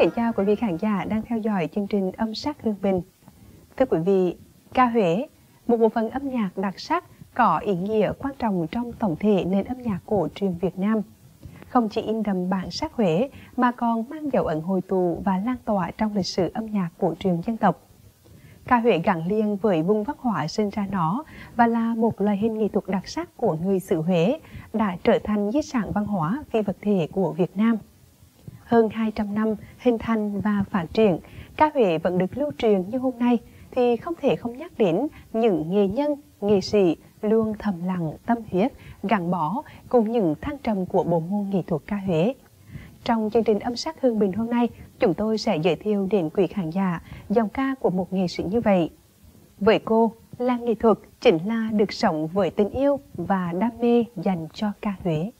kính chào quý vị khán giả đang theo dõi chương trình âm sắc hương bình. Thưa quý vị, ca Huế, một bộ phận âm nhạc đặc sắc có ý nghĩa quan trọng trong tổng thể nền âm nhạc cổ truyền Việt Nam. Không chỉ in đậm bản sắc Huế mà còn mang dấu ấn hồi tụ và lan tỏa trong lịch sử âm nhạc cổ truyền dân tộc. Ca Huế gắn liền với vùng văn hóa sinh ra nó và là một loại hình nghệ thuật đặc sắc của người xứ Huế đã trở thành di sản văn hóa phi vật thể của Việt Nam. Hơn 200 năm hình thành và phát triển, ca Huế vẫn được lưu truyền như hôm nay thì không thể không nhắc đến những nghệ nhân, nghệ sĩ luôn thầm lặng tâm huyết, gắn bó cùng những thăng trầm của bộ môn nghệ thuật ca Huế. Trong chương trình âm sắc Hương Bình hôm nay, chúng tôi sẽ giới thiệu đến quý khán giả dòng ca của một nghệ sĩ như vậy. Với cô, là nghệ thuật chính là được sống với tình yêu và đam mê dành cho ca Huế.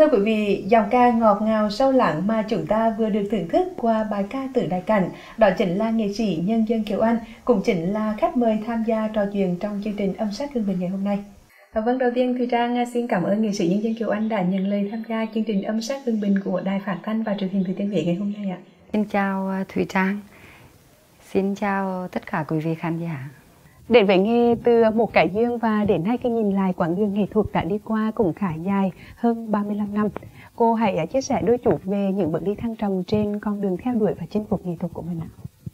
Thưa quý vị, dòng ca ngọt ngào sâu lắng mà chúng ta vừa được thưởng thức qua bài ca từ đại cảnh đó chính là nghệ sĩ nhân dân Kiều Anh, cũng chính là khách mời tham gia trò chuyện trong chương trình âm sát hương bình ngày hôm nay. À, vâng, đầu tiên Thùy Trang à, xin cảm ơn nghệ sĩ nhân dân Kiều Anh đã nhận lời tham gia chương trình âm sát hương bình của Đài Phát thanh và truyền hình Thừa Thiên Huế ngày hôm nay ạ. Xin chào à, Thủy Trang. Xin chào tất cả quý vị khán giả. Đến với nghề từ một cải dương và đến nay cái nhìn lại quãng đường nghệ thuật đã đi qua cũng khá dài hơn 35 năm. Cô hãy à, chia sẻ đôi chút về những bước đi thăng trầm trên con đường theo đuổi và chinh phục nghệ thuật của mình ạ.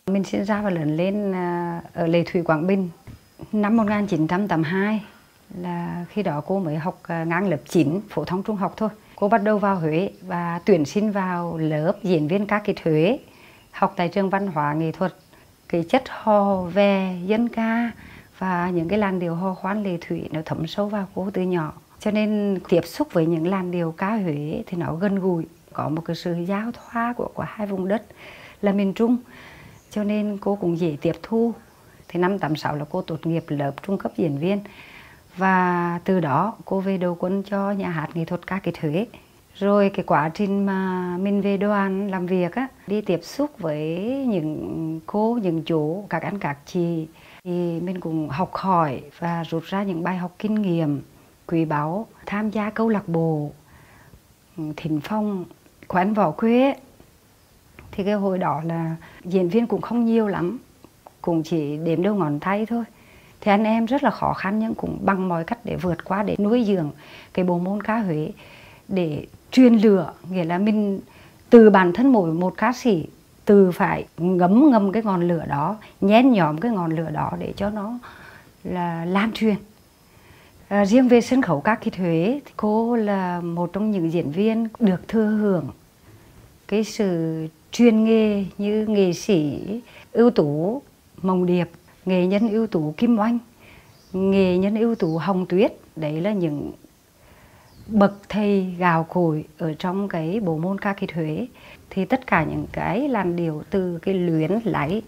Mình sinh ra và lớn lên à, ở Lệ Thủy, Quảng Bình. Năm 1982 là khi đó cô mới học à, ngang lớp 9 phổ thông trung học thôi. Cô bắt đầu vào Huế và tuyển sinh vào lớp diễn viên ca kịch Huế, học tại trường văn hóa nghệ thuật. Cái chất hò về dân ca và những cái làn điệu hò khoan Lệ Thủy nó thấm sâu vào cô từ nhỏ. Cho nên tiếp xúc với những làn điệu ca Huế thì nó gần gũi, có một cái sự giao thoa của, của hai vùng đất là miền Trung. Cho nên cô cũng dễ tiếp thu. Thì năm 86 là cô tốt nghiệp lớp trung cấp diễn viên. Và từ đó cô về đầu quân cho nhà hát nghệ thuật ca kịch Huế. Rồi cái quá trình mà mình về đoàn làm việc á, đi tiếp xúc với những cô, những chú, các anh các chị thì mình cũng học hỏi và rút ra những bài học kinh nghiệm quý báu, tham gia câu lạc bộ ừ, thỉnh phong quán võ quê thì cái hồi đó là diễn viên cũng không nhiều lắm cũng chỉ đếm đầu ngón tay thôi. Thì anh em rất là khó khăn nhưng cũng bằng mọi cách để vượt qua để nuôi dưỡng cái bộ môn ca Huế để truyền lửa nghĩa là mình từ bản thân mỗi một ca sĩ từ phải ngấm ngầm cái ngọn lửa đó nhen nhóm cái ngọn lửa đó để cho nó là lan truyền. À, riêng về sân khấu ca kịch Huế thì cô là một trong những diễn viên được thừa hưởng cái sự chuyên nghề như nghệ sĩ ưu tú mồng Điệp nghệ nhân ưu tú Kim Oanh nghệ nhân ưu tú Hồng Tuyết. Đấy là những bậc thầy gào cội ở trong cái bộ môn ca kịch Huế thì tất cả những cái làn điệu từ cái luyến lấy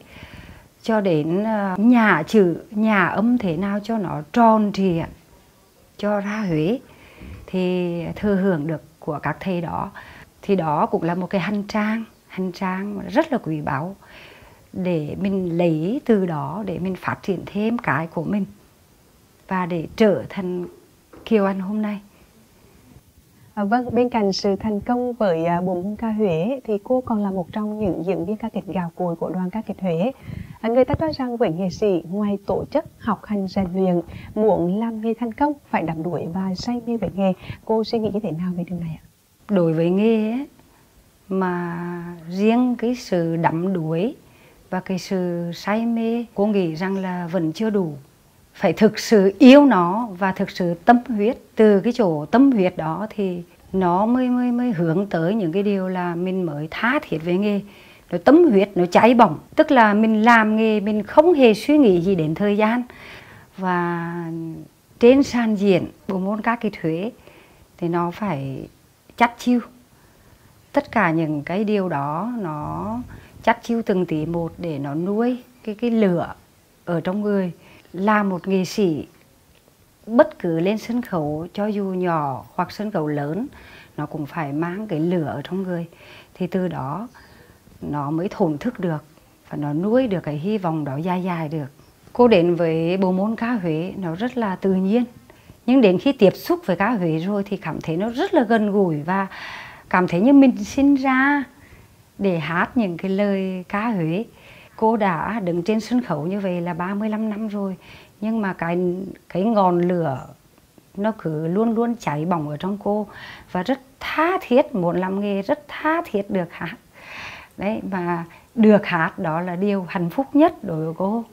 cho đến ờ, nhà chữ nhà âm thế nào cho nó tròn trịa, cho ra Huế, thì thừa hưởng được của các thầy đó. Thì đó cũng là một cái hành trang hành trang rất là quý báu để mình lấy từ đó để mình phát triển thêm cái của mình và để trở thành Kiều Anh hôm nay. À, vâng, bên cạnh sự thành công với à, bộ môn ca Huế thì cô còn là một trong những diễn viên ca kịch gạo cội của đoàn ca kịch Huế. À, người ta cho rằng với nghệ sĩ ngoài tổ chức học hành rèn luyện, muốn làm nghề thành công phải đắm đuổi và say mê với nghề. Cô suy nghĩ như thế nào về điều này ạ? Đối với nghề ấy, mà riêng cái sự đắm đuổi và cái sự say mê cô nghĩ rằng là vẫn chưa đủ phải thực sự yêu nó và thực sự tâm huyết. Từ cái chỗ tâm huyết đó thì nó mới mới mới hướng tới những cái điều là mình mới tha thiết về nghề. Nó tâm huyết, nó cháy bỏng. Tức là mình làm nghề, mình không hề suy nghĩ gì đến thời gian. Và trên sàn diễn, bộ môn các cái thuế, thì nó phải chắt chiêu. Tất cả những cái điều đó, nó chắt chiêu từng tí một để nó nuôi cái cái lửa ở trong người là một nghệ sĩ bất cứ lên sân khấu, cho dù nhỏ hoặc sân khấu lớn, nó cũng phải mang cái lửa ở trong người. Thì từ đó, nó mới thổn thức được và nó nuôi được cái hy vọng đó dài dài được. Cô đến với bộ môn ca Huế, nó rất là tự nhiên. Nhưng đến khi tiếp xúc với ca Huế rồi thì cảm thấy nó rất là gần gũi và cảm thấy như mình sinh ra để hát những cái lời ca Huế cô đã đứng trên sân khấu như vậy là 35 năm rồi, nhưng mà cái cái ngọn lửa nó cứ luôn luôn cháy bỏng ở trong cô và rất tha thiết, muốn làm nghề rất tha thiết được hát. Đấy và được hát đó là điều hạnh phúc nhất đối với cô.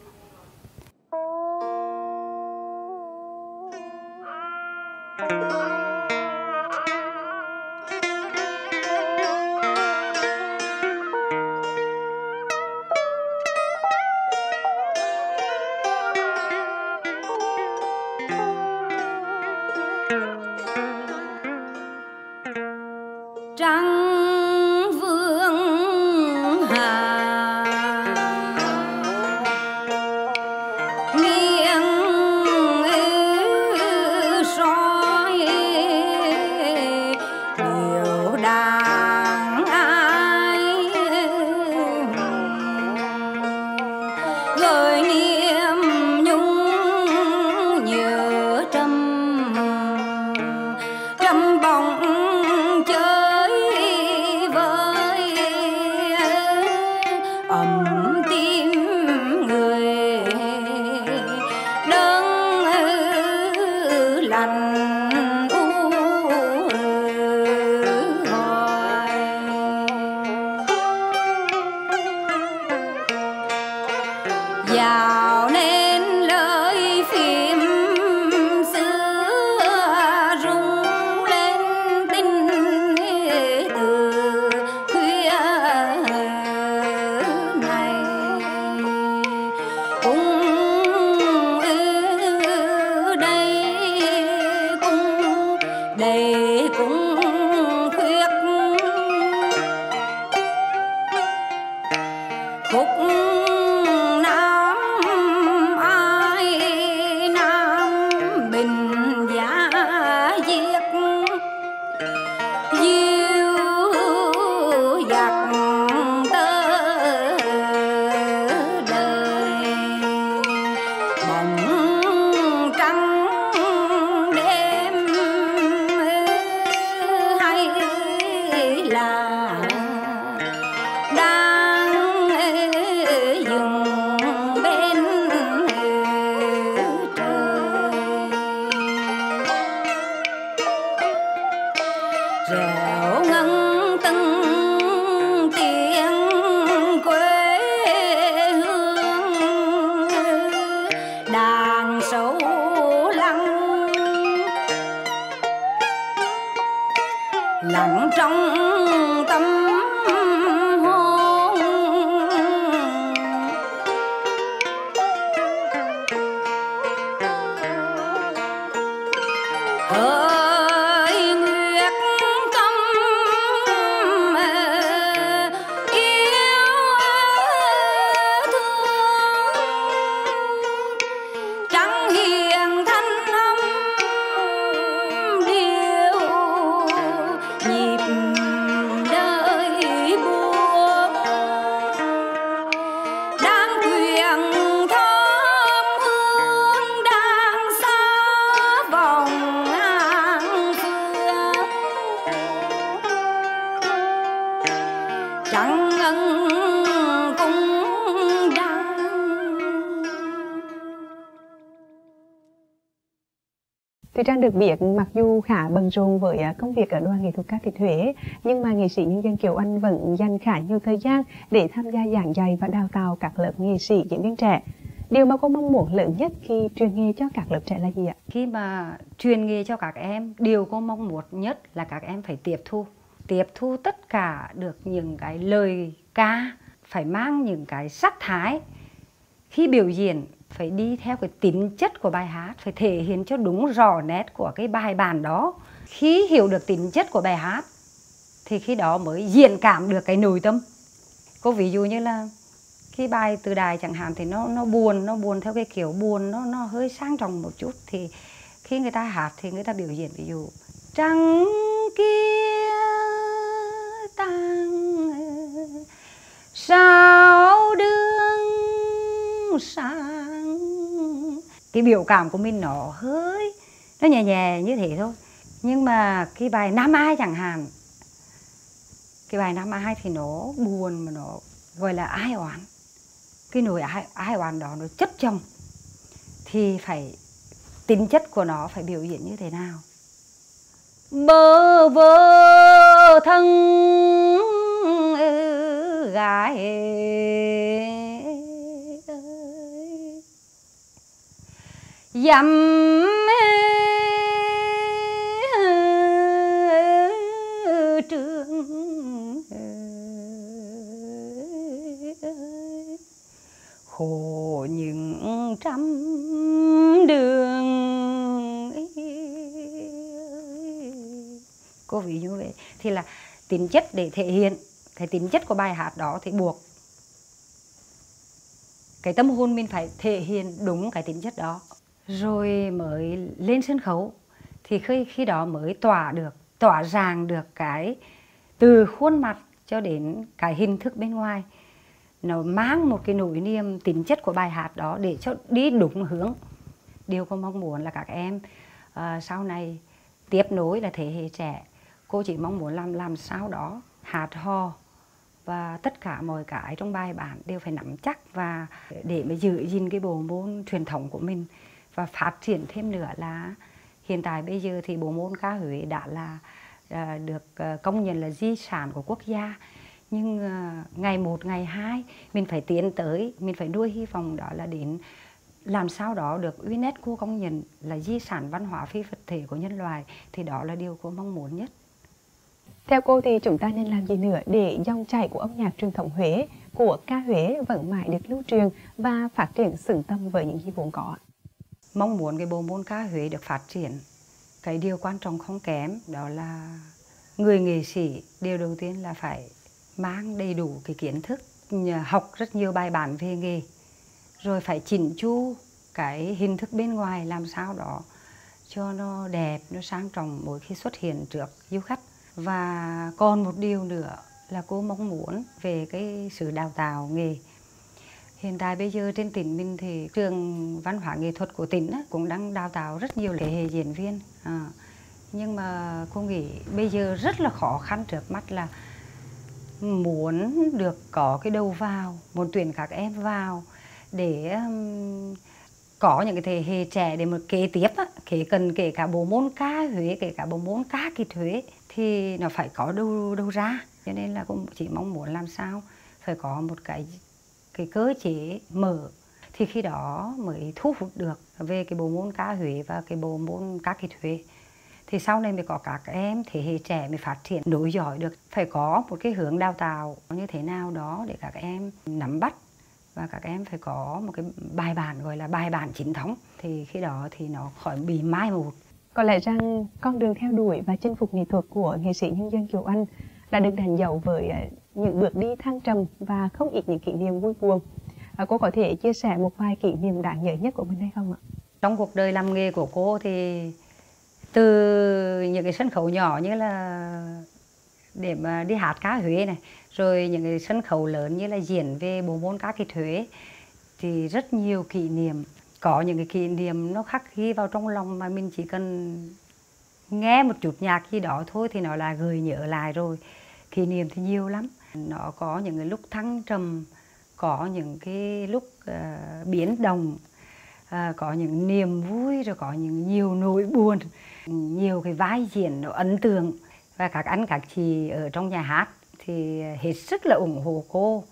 Trang được biết mặc dù khá bận rộn với à, công việc ở đoàn nghệ thuật ca kịch Huế, nhưng mà nghệ sĩ nhân dân Kiều Anh vẫn dành khá nhiều thời gian để tham gia giảng dạy và đào tạo các lớp nghệ sĩ diễn viên trẻ. Điều mà cô mong muốn lớn nhất khi truyền nghề cho các lớp trẻ là gì ạ? khi mà truyền nghề cho các em điều cô mong muốn nhất là các em phải tiếp thu tiếp thu tất cả được những cái lời ca phải mang những cái sắc thái khi biểu diễn phải đi theo cái tính chất của bài hát, phải thể hiện cho đúng rõ nét của cái bài bản đó. Khi hiểu được tính chất của bài hát, thì khi đó mới diễn cảm được cái nội tâm. Cô ví dụ như là khi bài từ đài chẳng hạn thì nó nó buồn nó buồn theo cái kiểu buồn, nó nó hơi sang trọng một chút. Thì khi người ta hát thì người ta biểu diễn ví dụ, trăng kia tăng sao đường xa cái biểu cảm của mình nó hơi nó nhẹ nhẹ như thế thôi. Nhưng mà cái bài Nam Ai chẳng hạn cái bài Nam Ai thì nó buồn mà nó gọi là ai oán. Cái nỗi ai, ai oán đó nó chất chồng thì phải tính chất của nó phải biểu hiện như thế nào? Bơ vơ thân gái dầm trường khổ những trăm đường cô ví như vậy. Thì là tính chất để thể hiện cái tính chất của bài hát đó thì buộc cái tâm hồn mình phải thể hiện đúng cái tính chất đó rồi mới lên sân khấu. Thì khi khi đó mới tỏa được tỏa ràng được cái từ khuôn mặt cho đến cái hình thức bên ngoài. Nó mang một cái nỗi niềm tính chất của bài hát đó để cho đi đúng hướng. Điều cô mong muốn là các em uh, sau này tiếp nối là thế hệ trẻ cô chỉ mong muốn làm làm sao đó hát hò và tất cả mọi cái trong bài bản đều phải nắm chắc và để mà giữ gìn cái bộ môn truyền thống của mình và phát triển thêm nữa là hiện tại bây giờ thì bộ môn ca Huế đã là à, được ờ, công nhận là di sản của quốc gia nhưng à, ngày một ngày hai mình phải tiến tới mình phải nuôi hy vọng đó là đến làm sao đó được UNESCO công nhận là di sản văn hóa phi vật thể của nhân loại thì đó là điều cô mong muốn nhất. Theo cô thì chúng ta nên làm gì nữa để dòng chảy của âm nhạc truyền thống Huế, của ca Huế vẫn mãi được lưu truyền và phát triển xứng tâm với những gì vốn có? Mong muốn cái bộ môn ca Huế được phát triển, cái điều quan trọng không kém đó là người nghệ sĩ điều đầu tiên là phải mang đầy đủ cái kiến thức, học rất nhiều bài bản về nghề, rồi phải chỉnh chu cái hình thức bên ngoài làm sao đó cho nó đẹp, nó sang trọng mỗi khi xuất hiện trước du khách. Và còn một điều nữa là cô mong muốn về cái sự đào tạo nghề. Hiện tại bây giờ trên tỉnh mình thì trường văn hóa nghệ thuật của tỉnh cũng đang đào tạo rất nhiều thế hệ diễn viên. À, nhưng mà cô nghĩ bây giờ rất là khó khăn trước mắt là muốn được có cái đầu vào, muốn tuyển các em vào để um, có những cái thế hệ trẻ để mà kế tiếp á, kể cần kể cả bộ môn ca Huế, kể cả bộ môn ca kịch Huế thì nó phải có đâu đâu ra. Cho nên là cũng chỉ mong muốn làm sao phải có một cái cái cơ chế mở, thì khi đó mới thu hút được về cái bộ môn ca Huế và cái bộ môn ca kịch Huế. Thì sau này mới có các em thế hệ trẻ mới phát triển nổi giỏi được. Phải có một cái hướng đào tạo như thế nào đó để các em nắm bắt và các em phải có một cái bài bản, gọi là bài bản chính thống. Thì khi đó thì nó khỏi bị mai một. Có lẽ rằng con đường theo đuổi và chinh phục nghệ thuật của nghệ sĩ nhân dân Kiều Anh đã được đánh dấu với ờ, những bước đi thăng trầm và không ít những kỷ niệm vui buồn. À, cô có thể chia sẻ một vài kỷ niệm đáng nhớ nhất của mình hay không ạ? Trong cuộc đời làm nghề của cô thì từ những cái sân khấu nhỏ như là để mà đi hát cá Huế này, rồi những cái sân khấu lớn như là diễn về bộ môn cá kịch Huế thì rất nhiều kỷ niệm có những cái kỷ niệm nó khắc ghi vào trong lòng mà mình chỉ cần nghe một chút nhạc gì đó thôi thì nó là gợi nhớ lại rồi kỷ niệm thì nhiều lắm nó có những cái lúc thăng trầm có những cái lúc uh, biến động uh, có những niềm vui rồi có những nhiều nỗi buồn nhiều cái vai diễn nó ấn tượng. Và các anh các chị ở trong nhà hát thì hết sức là ủng hộ cô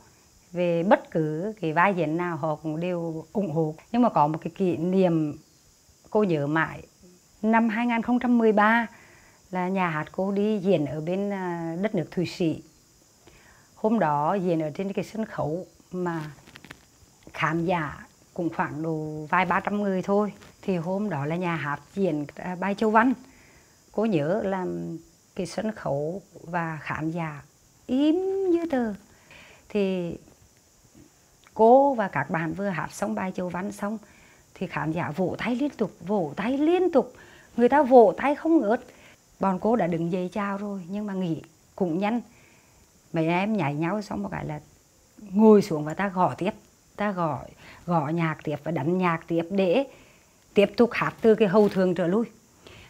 về bất cứ cái vai diễn nào họ cũng đều ủng hộ. Nhưng mà có một cái kỷ niệm cô nhớ mãi. Năm 2013 là nhà hát cô đi diễn ở bên ờ, đất nước Thụy Sĩ hôm đó diễn ở trên cái sân khấu mà khán giả cũng khoảng độ vài ba trăm người thôi. Thì hôm đó là nhà hát diễn à, bài châu văn. Cô nhớ là cái sân khấu và khán giả im như tờ. Thì cô và các bạn vừa hát xong bài châu văn xong thì khán giả vỗ tay liên tục, vỗ tay liên tục. Người ta vỗ tay không ngớt. Bọn cô đã đứng dậy chào rồi, nhưng mà nghỉ cũng nhanh mấy em nhảy nhau xong một cái là ngồi xuống và ta gõ tiếp. Ta gõ gõ nhạc tiếp và đánh nhạc tiếp để tiếp tục hát từ cái hầu thường trở lui.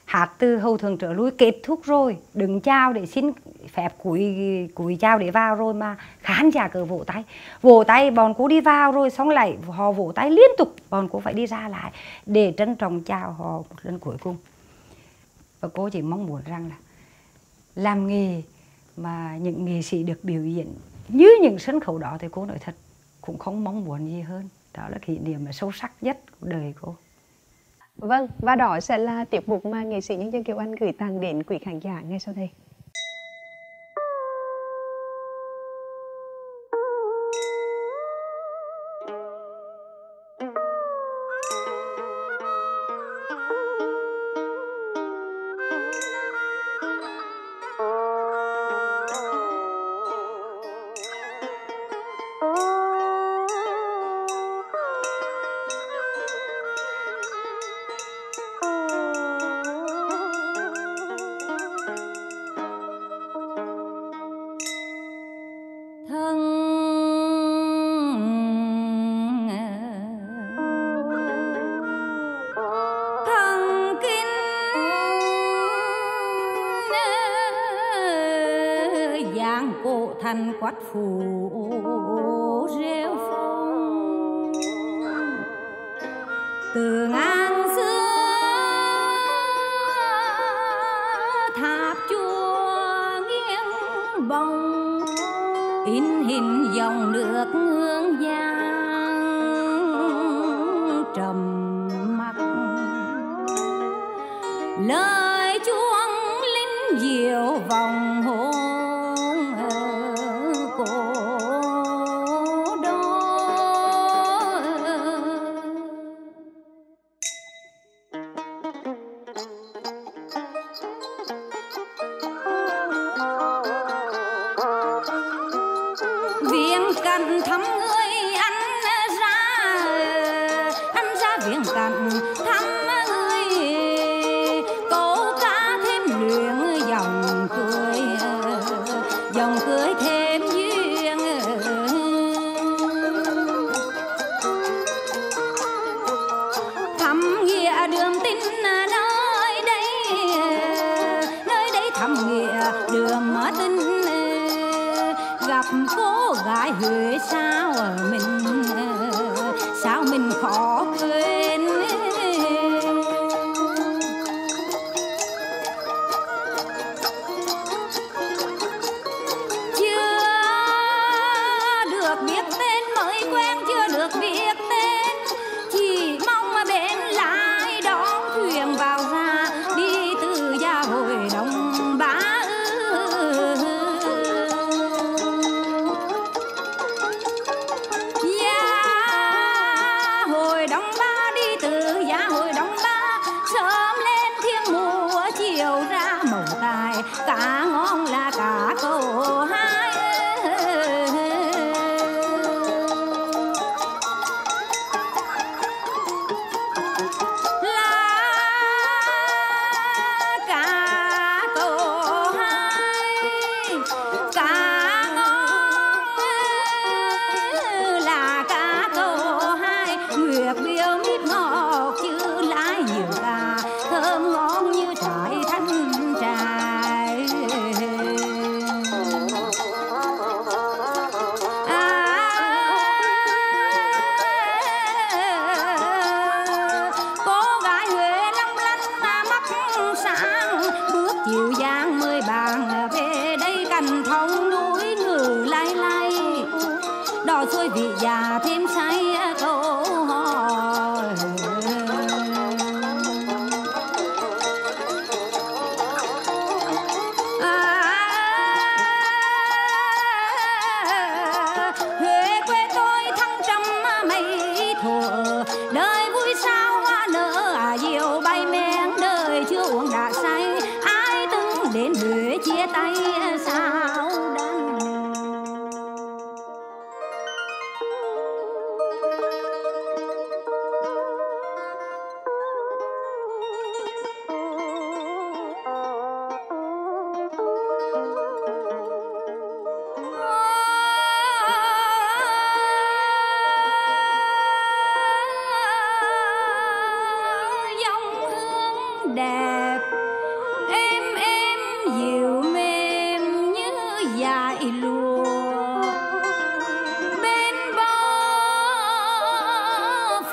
Hát từ hầu thường trở lui, kết thúc rồi. Đừng chào để xin phép cúi cúi chào để vào rồi mà khán giả cứ vỗ tay. Vỗ tay, bọn cô đi vào rồi, xong lại họ vỗ tay liên tục. Bọn cô phải đi ra lại để trân trọng chào họ một lần cuối cùng. Và cô chỉ mong muốn rằng là làm nghề mà những nghệ sĩ được biểu diễn như những sân khấu đó thì cô nói thật cũng không mong muốn gì hơn đó là kỷ niệm mà sâu sắc nhất của đời cô Vâng, và đó sẽ là tiết mục mà nghệ sĩ nhân dân Kiều Anh gửi tặng đến quý khán giả ngay sau đây. Bát phủ rêu phong. Từ ngàn xưa, tháp chùa nghiêng bóng in hình dòng nước hương giang trầm đường tin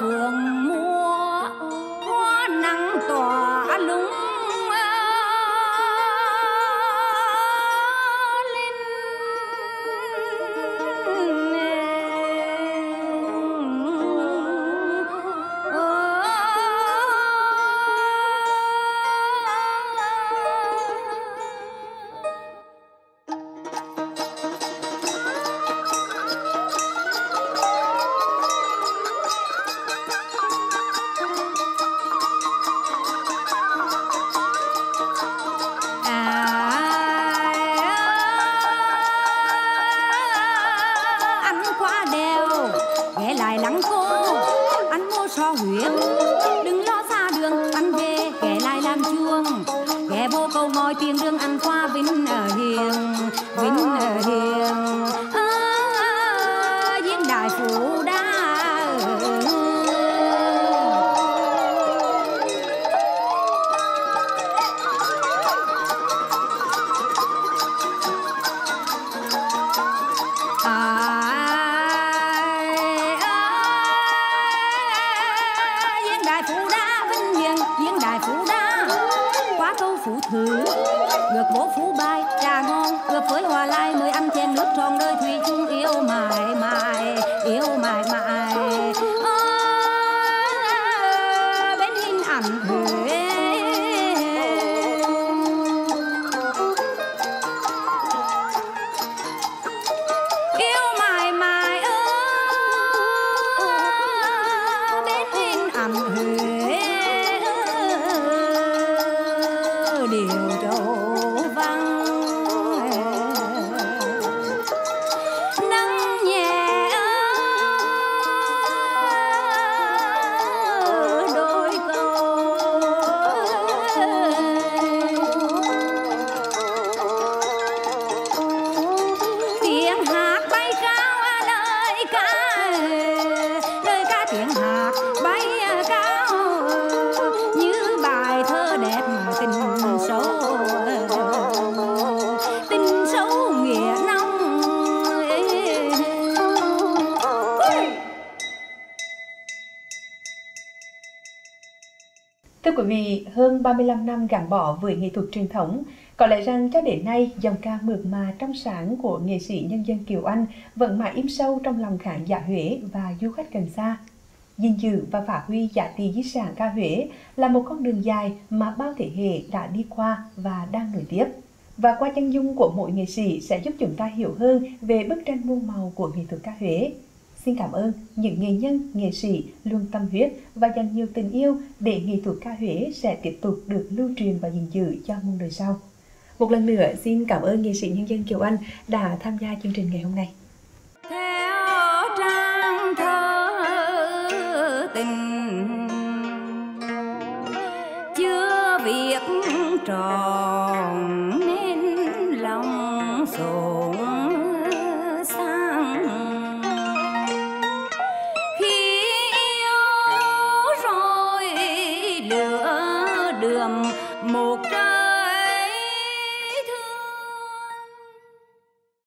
我流的 hơn 35 năm gắn bó với nghệ thuật truyền thống, có lẽ rằng cho đến nay, dòng ca mượt mà trong sáng của nghệ sĩ nhân dân Kiều Anh vẫn mãi im sâu trong lòng khán giả Huế và du khách gần xa. gìn giữ và phát huy giá trị di sản ca Huế là một con đường dài mà bao thế hệ đã đi qua và đang nổi tiếp. Và qua chân dung của mỗi nghệ sĩ sẽ giúp chúng ta hiểu hơn về bức tranh muôn màu của nghệ thuật ca Huế. Xin cảm ơn những nghệ nhân, nghệ sĩ luôn tâm huyết và dành nhiều tình yêu để nghệ thuật ca Huế sẽ tiếp tục được lưu truyền và gìn giữ cho muôn đời sau. Một lần nữa xin cảm ơn nghệ sĩ nhân dân Kiều Anh đã tham gia chương trình ngày hôm nay. theo trang thơ tình chưa việc trò